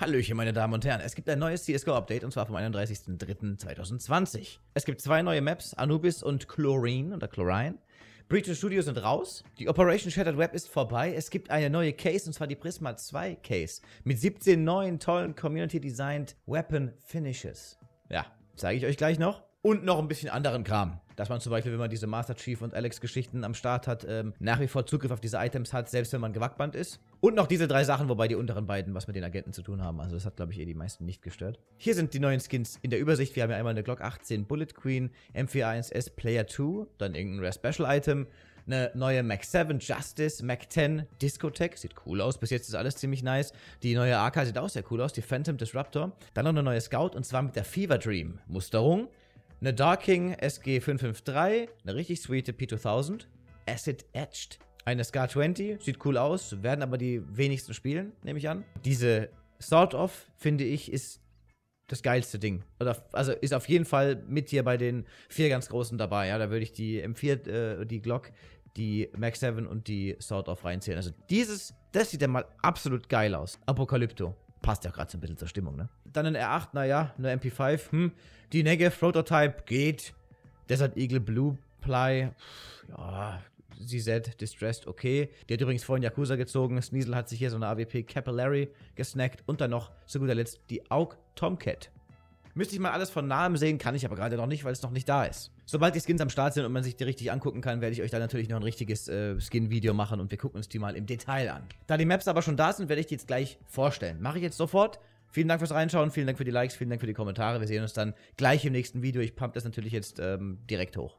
Hallöchen, meine Damen und Herren. Es gibt ein neues CSGO-Update und zwar vom 31.03.2020. Es gibt zwei neue Maps, Anubis und Chlorine oder Chlorine. Breach und Studio sind raus. Die Operation Shattered Web ist vorbei. Es gibt eine neue Case und zwar die Prisma 2 Case mit 17 neuen tollen Community-Designed Weapon Finishes. Ja, zeige ich euch gleich noch. Und noch ein bisschen anderen Kram. Dass man zum Beispiel, wenn man diese Master Chief und Alex Geschichten am Start hat, ähm, nach wie vor Zugriff auf diese Items hat, selbst wenn man gewackbannt ist. Und noch diese drei Sachen, wobei die unteren beiden was mit den Agenten zu tun haben. Also das hat, glaube ich, eh die meisten nicht gestört. Hier sind die neuen Skins in der Übersicht. Wir haben ja einmal eine Glock 18 Bullet Queen, M41S Player 2, dann irgendein Rare Special Item, eine neue Mac 7 Justice, Mac 10 Discotech, sieht cool aus, bis jetzt ist alles ziemlich nice. Die neue AK sieht auch sehr cool aus, die Phantom Disruptor. Dann noch eine neue Scout und zwar mit der Fever Dream Musterung eine Darking SG553, eine richtig sweete P2000, Acid Etched, eine Scar 20, sieht cool aus, werden aber die wenigsten spielen, nehme ich an. Diese Sort of, finde ich, ist das geilste Ding. Oder, also ist auf jeden Fall mit hier bei den vier ganz großen dabei. Ja, da würde ich die M4, äh, die Glock, die Mac 7 und die Sort of reinzählen. Also dieses, das sieht ja mal absolut geil aus. Apokalypto. Passt ja gerade so ein bisschen zur Stimmung, ne? Dann ein R8, naja, eine MP5, hm. Die Negev Prototype geht. Desert Eagle Blue Ply, ja, ZZ Distressed, okay. Die hat übrigens vorhin Yakuza gezogen. Sneasel hat sich hier so eine AWP Capillary gesnackt. Und dann noch, zu guter Letzt, die Aug Tomcat. Müsste ich mal alles von nahem sehen, kann ich aber gerade noch nicht, weil es noch nicht da ist. Sobald die Skins am Start sind und man sich die richtig angucken kann, werde ich euch da natürlich noch ein richtiges äh, Skin-Video machen und wir gucken uns die mal im Detail an. Da die Maps aber schon da sind, werde ich die jetzt gleich vorstellen. Mache ich jetzt sofort. Vielen Dank fürs Reinschauen, vielen Dank für die Likes, vielen Dank für die Kommentare. Wir sehen uns dann gleich im nächsten Video. Ich pump das natürlich jetzt ähm, direkt hoch.